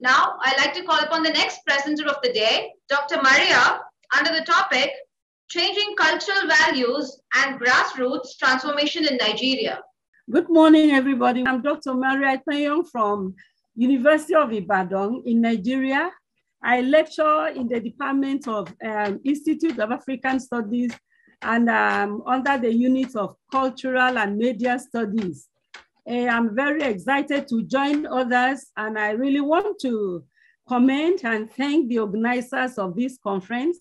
Now, I'd like to call upon the next presenter of the day, Dr. Maria, under the topic Changing Cultural Values and Grassroots Transformation in Nigeria. Good morning, everybody. I'm Dr. Maria Ekpenyong from University of Ibadan in Nigeria. I lecture in the Department of um, Institute of African Studies and um, under the unit of Cultural and Media Studies. Uh, I'm very excited to join others and I really want to comment and thank the organizers of this conference.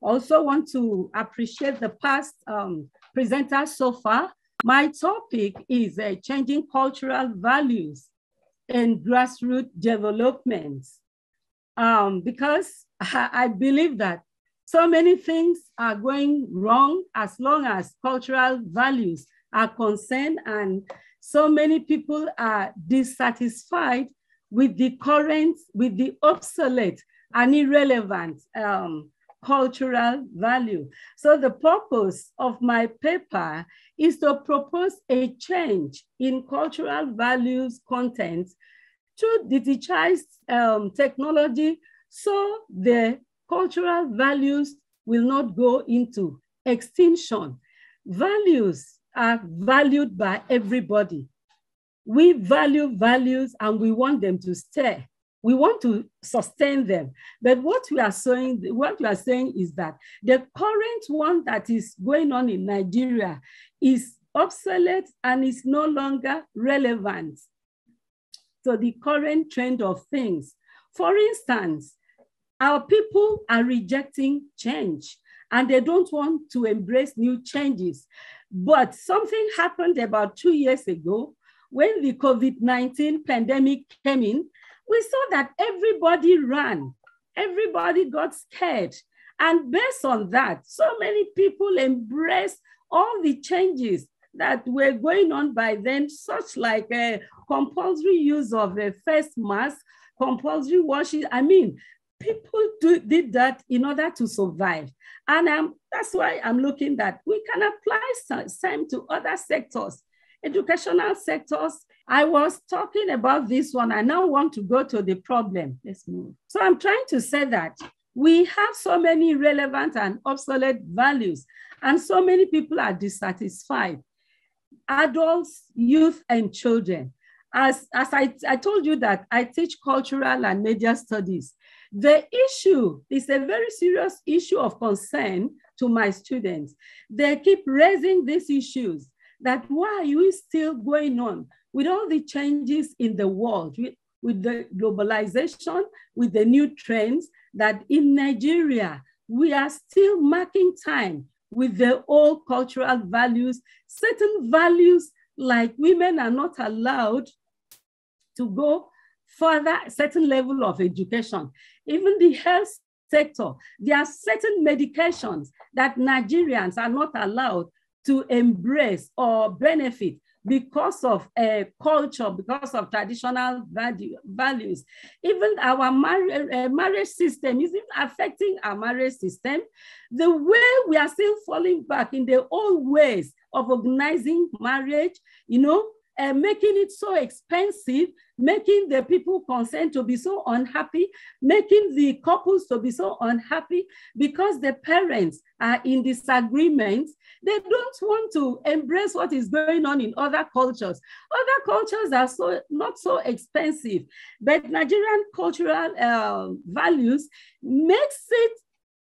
Also want to appreciate the past um, presenters so far. My topic is uh, changing cultural values and grassroots development. Um, because I, I believe that so many things are going wrong as long as cultural values are concerned and so many people are dissatisfied with the current, with the obsolete and irrelevant um, cultural value. So the purpose of my paper is to propose a change in cultural values content to digitize um, technology so the cultural values will not go into extinction. Values are valued by everybody. We value values and we want them to stay. We want to sustain them. But what we are saying, what we are saying is that the current one that is going on in Nigeria is obsolete and is no longer relevant to the current trend of things. For instance, our people are rejecting change and they don't want to embrace new changes. But something happened about two years ago when the COVID 19 pandemic came in. We saw that everybody ran, everybody got scared. And based on that, so many people embraced all the changes that were going on by then, such like a compulsory use of a face mask, compulsory washing. I mean, people do, did that in order to survive. And um, that's why I'm looking that we can apply same to other sectors, educational sectors. I was talking about this one. I now want to go to the problem. Let's move. So I'm trying to say that we have so many relevant and obsolete values, and so many people are dissatisfied. Adults, youth, and children. As, as I, I told you that I teach cultural and media studies. The issue is a very serious issue of concern to my students. They keep raising these issues that why are we still going on with all the changes in the world, with, with the globalization, with the new trends, that in Nigeria, we are still marking time with the old cultural values, certain values like women are not allowed to go further certain level of education. Even the health sector, there are certain medications that Nigerians are not allowed to embrace or benefit because of a uh, culture, because of traditional value, values. Even our mar uh, marriage system is affecting our marriage system. The way we are still falling back in the old ways of organizing marriage, you know, uh, making it so expensive, making the people concerned to be so unhappy, making the couples to be so unhappy because the parents are in disagreement. They don't want to embrace what is going on in other cultures. Other cultures are so not so expensive, but Nigerian cultural uh, values makes it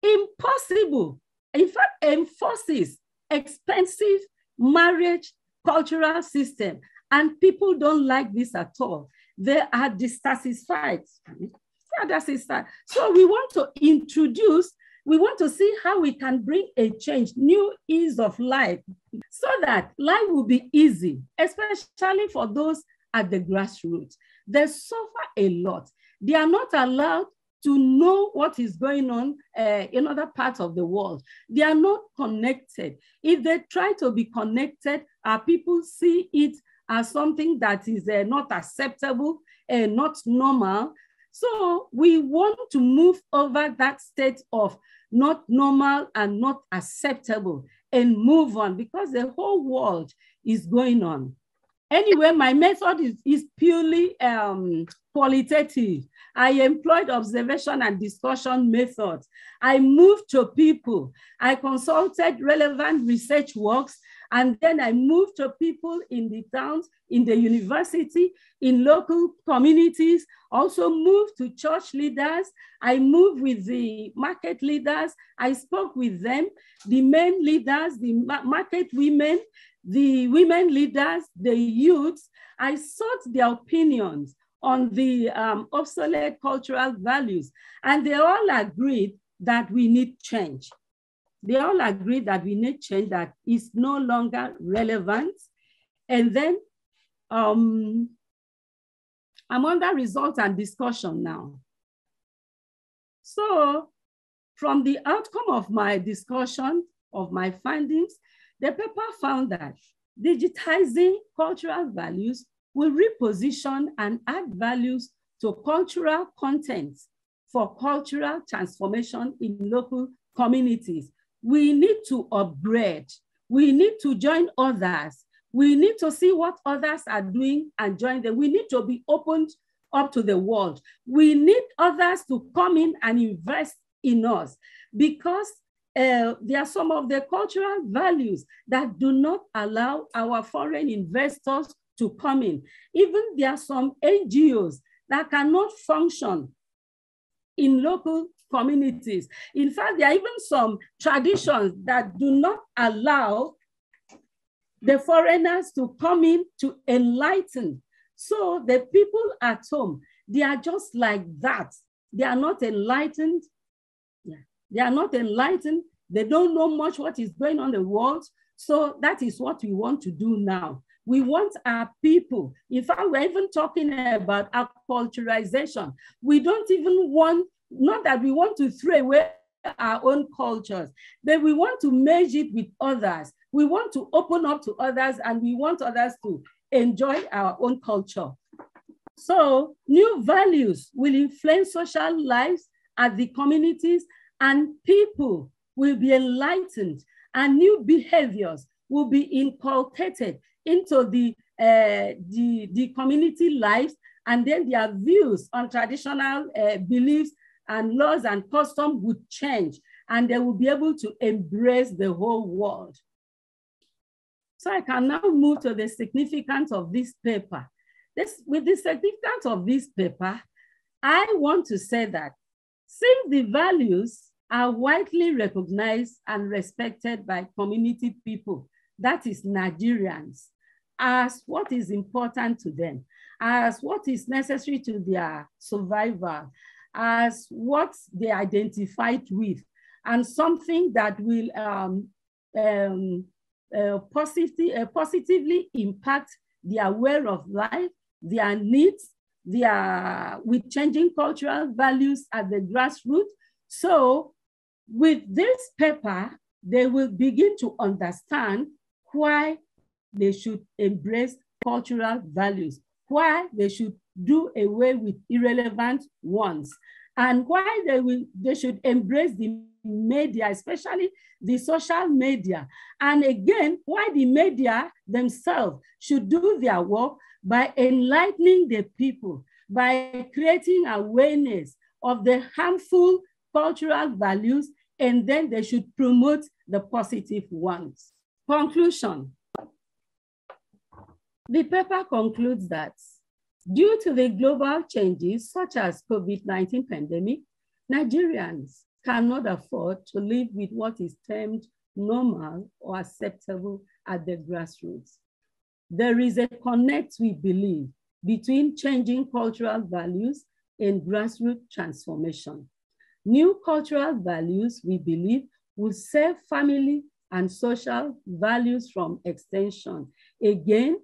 impossible. In fact, enforces expensive marriage cultural system. And people don't like this at all. They are dissatisfied. So we want to introduce, we want to see how we can bring a change, new ease of life, so that life will be easy, especially for those at the grassroots. They suffer a lot. They are not allowed to know what is going on uh, in other parts of the world. They are not connected. If they try to be connected, our people see it as something that is uh, not acceptable and not normal. So we want to move over that state of not normal and not acceptable and move on because the whole world is going on. Anyway, my method is, is purely um, qualitative. I employed observation and discussion methods. I moved to people. I consulted relevant research works and then I moved to people in the towns, in the university, in local communities, also moved to church leaders. I moved with the market leaders. I spoke with them, the men leaders, the market women, the women leaders, the youths. I sought their opinions on the um, obsolete cultural values, and they all agreed that we need change they all agree that we need change that is no longer relevant. And then um, I'm under results and discussion now. So from the outcome of my discussion, of my findings, the paper found that digitizing cultural values will reposition and add values to cultural content for cultural transformation in local communities we need to upgrade. We need to join others. We need to see what others are doing and join them. We need to be opened up to the world. We need others to come in and invest in us because uh, there are some of the cultural values that do not allow our foreign investors to come in. Even there are some NGOs that cannot function in local communities. In fact, there are even some traditions that do not allow the foreigners to come in to enlighten. So the people at home, they are just like that. They are not enlightened. Yeah. They are not enlightened. They don't know much what is going on in the world. So that is what we want to do now. We want our people. In fact, we're even talking about acculturization. We don't even want not that we want to throw away our own cultures, but we want to merge it with others. We want to open up to others and we want others to enjoy our own culture. So new values will influence social lives at the communities and people will be enlightened and new behaviors will be inculcated into the, uh, the, the community lives and then their views on traditional uh, beliefs and laws and custom would change and they will be able to embrace the whole world. So I can now move to the significance of this paper. This, with the significance of this paper, I want to say that since the values are widely recognized and respected by community people, that is Nigerians, as what is important to them, as what is necessary to their survival, as what they identified with and something that will um, um, uh, uh, positively impact their way of life, their needs, their, with changing cultural values at the grassroots. So with this paper, they will begin to understand why they should embrace cultural values, why they should do away with irrelevant ones. And why they will they should embrace the media especially the social media. And again why the media themselves should do their work by enlightening the people by creating awareness of the harmful cultural values and then they should promote the positive ones. Conclusion the paper concludes that Due to the global changes such as COVID-19 pandemic, Nigerians cannot afford to live with what is termed normal or acceptable at the grassroots. There is a connect, we believe, between changing cultural values and grassroots transformation. New cultural values, we believe, will save family and social values from extension. Again,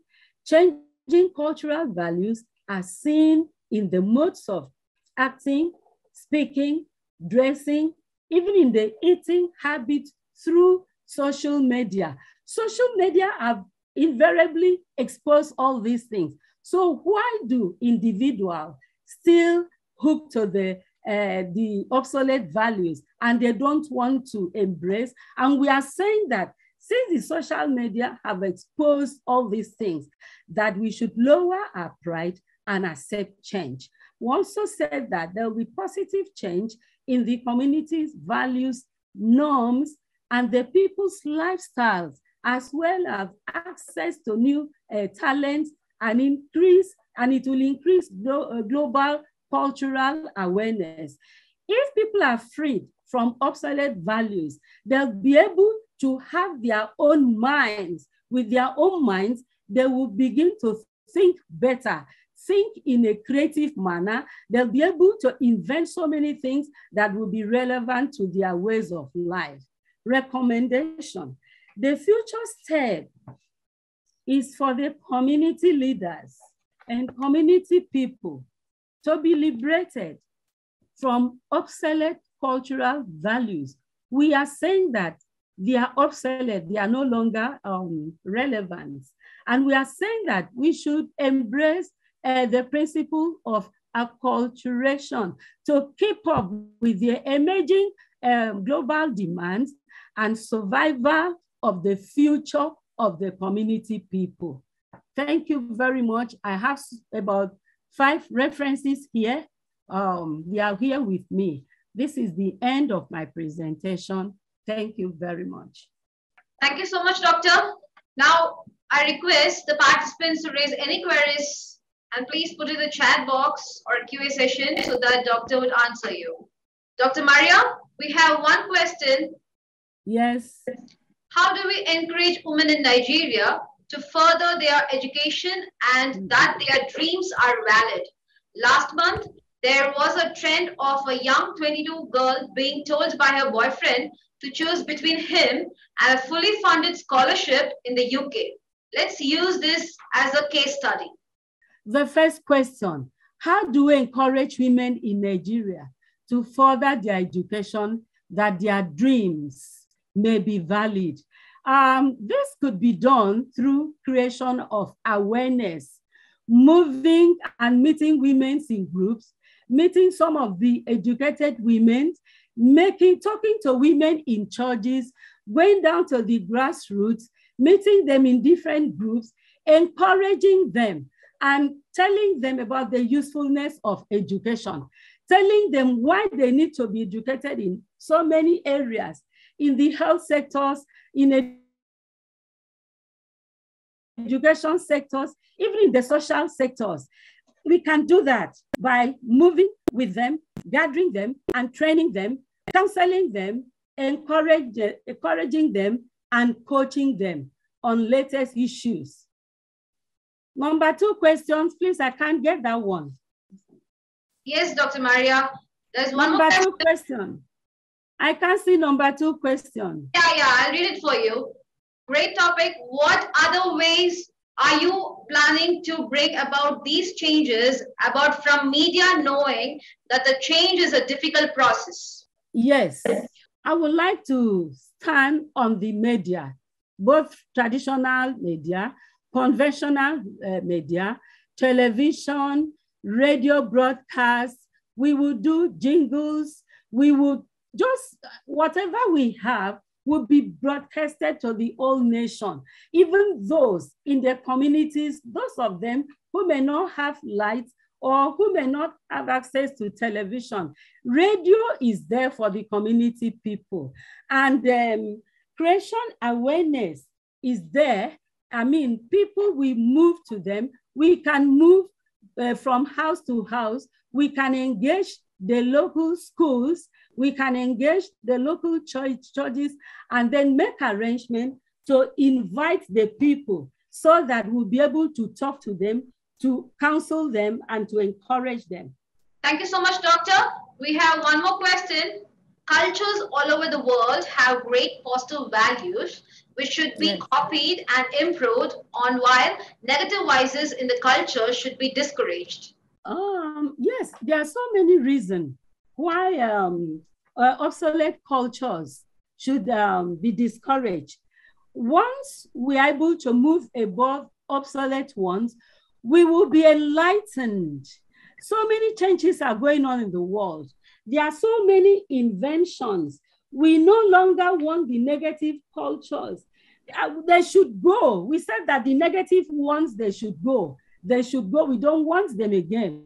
Changing cultural values are seen in the modes of acting, speaking, dressing, even in the eating habit through social media. Social media have invariably exposed all these things. So why do individuals still hook to the uh, the obsolete values and they don't want to embrace? And we are saying that since the social media have exposed all these things, that we should lower our pride and accept change. We also said that there will be positive change in the community's values, norms, and the people's lifestyles, as well as access to new uh, talents and increase, and it will increase glo uh, global cultural awareness. If people are freed from obsolete values, they'll be able to have their own minds. With their own minds, they will begin to think better, think in a creative manner. They'll be able to invent so many things that will be relevant to their ways of life. Recommendation. The future step is for the community leaders and community people to be liberated from obsolete cultural values. We are saying that they are obsolete, they are no longer um, relevant. And we are saying that we should embrace uh, the principle of acculturation to keep up with the emerging um, global demands and survival of the future of the community people. Thank you very much. I have about five references here. Um, they are here with me. This is the end of my presentation. Thank you very much. Thank you so much, Doctor. Now, I request the participants to raise any queries and please put it in the chat box or QA session so that doctor would answer you. Dr. Maria, we have one question. Yes. How do we encourage women in Nigeria to further their education and hmm. that their dreams are valid? Last month, there was a trend of a young 22 girl being told by her boyfriend to choose between him and a fully funded scholarship in the UK. Let's use this as a case study. The first question, how do we encourage women in Nigeria to further their education that their dreams may be valid? Um, this could be done through creation of awareness, moving and meeting women in groups, meeting some of the educated women making, talking to women in churches, going down to the grassroots, meeting them in different groups, encouraging them and telling them about the usefulness of education, telling them why they need to be educated in so many areas, in the health sectors, in education sectors, even in the social sectors. We can do that by moving with them, gathering them, and training them counseling them, encourage, encouraging them, and coaching them on latest issues. Number two questions, please. I can't get that one. Yes, Dr. Maria. There's one number more two question. I can't see number two question. Yeah, yeah, I'll read it for you. Great topic. What other ways are you planning to bring about these changes about from media knowing that the change is a difficult process? Yes, I would like to stand on the media, both traditional media, conventional uh, media, television, radio broadcasts. We will do jingles. We will just whatever we have will be broadcasted to the whole nation. Even those in their communities, those of them who may not have lights or who may not have access to television. Radio is there for the community people. And um, creation awareness is there. I mean, people, we move to them. We can move uh, from house to house. We can engage the local schools. We can engage the local church, churches and then make arrangement to invite the people so that we'll be able to talk to them to counsel them and to encourage them. Thank you so much, Doctor. We have one more question. Cultures all over the world have great positive values which should be yes. copied and improved on while negative vices in the culture should be discouraged. Um, yes, there are so many reasons why um, uh, obsolete cultures should um, be discouraged. Once we're able to move above obsolete ones, we will be enlightened. So many changes are going on in the world. There are so many inventions. We no longer want the negative cultures. Uh, they should go. We said that the negative ones, they should go. They should go. We don't want them again.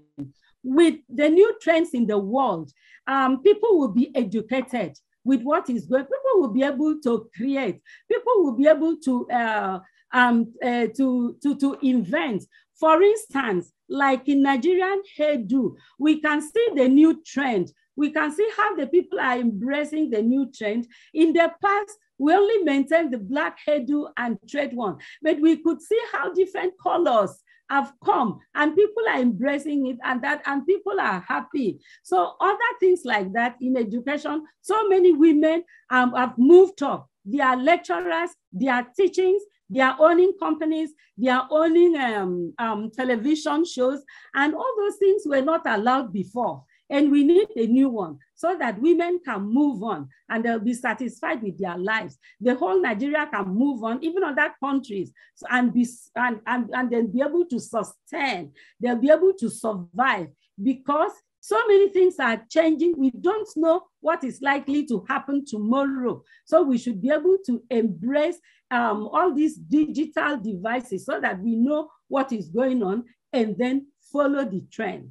with the new trends in the world, um, people will be educated with what is going. People will be able to create. People will be able to uh, um, uh, to, to, to invent. For instance, like in Nigerian hairdo, we can see the new trend. We can see how the people are embracing the new trend. In the past, we only maintained the black hairdo and trade one, but we could see how different colors have come and people are embracing it and that and people are happy so other things like that in education so many women um, have moved up they are lecturers they are teachings they are owning companies, they are owning um, um, television shows, and all those things were not allowed before. And we need a new one so that women can move on and they'll be satisfied with their lives. The whole Nigeria can move on, even other countries, and be and, and, and then be able to sustain, they'll be able to survive because so many things are changing. We don't know what is likely to happen tomorrow. So we should be able to embrace um, all these digital devices so that we know what is going on and then follow the trend.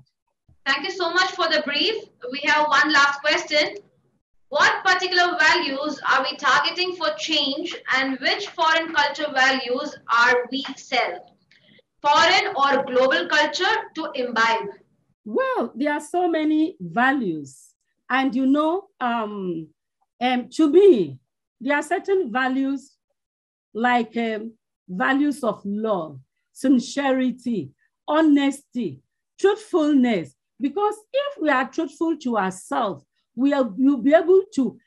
Thank you so much for the brief. We have one last question. What particular values are we targeting for change and which foreign culture values are we sell? Foreign or global culture to imbibe? Well, there are so many values. And you know, um, um, to me, there are certain values like um, values of love, sincerity, honesty, truthfulness. Because if we are truthful to ourselves, we will be able to,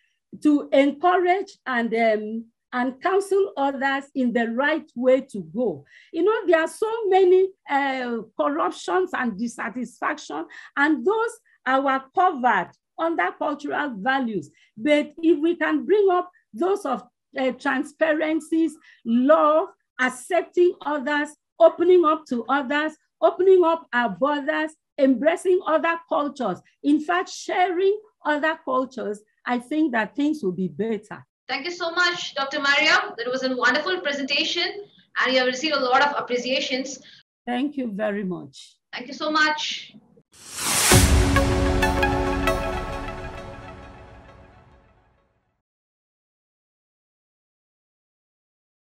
to encourage and, um, and counsel others in the right way to go. You know, there are so many uh, corruptions and dissatisfaction, and those are covered under cultural values. But if we can bring up those of uh, transparencies, love, accepting others, opening up to others, opening up our borders, embracing other cultures, in fact, sharing other cultures, I think that things will be better. Thank you so much, Dr. Maria. That was a wonderful presentation and you have received a lot of appreciations. Thank you very much. Thank you so much.